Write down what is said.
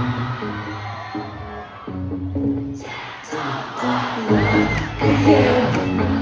I got